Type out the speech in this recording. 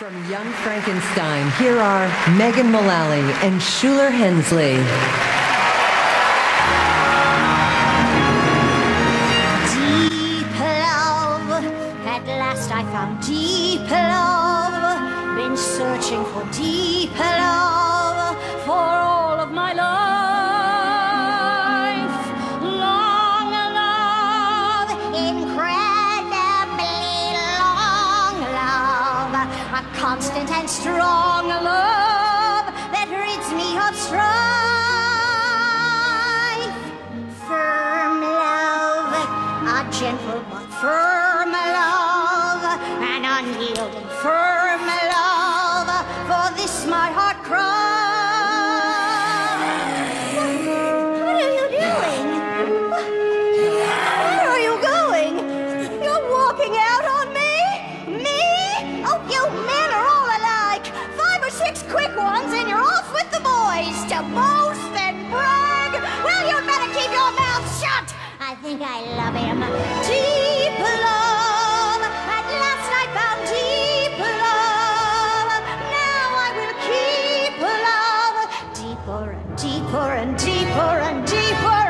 From Young Frankenstein, here are Megan Mullally and Shuler Hensley. Deep love, at last I found deep love. Been searching for deep love for a constant and strong love that rids me of strife. Firm love, a gentle but firm love, an unyielding firm love, boast and brag. Well, you better keep your mouth shut. I think I love him. Deep love. At last I found deep love. Now I will keep love. Deeper and deeper and deeper and deeper.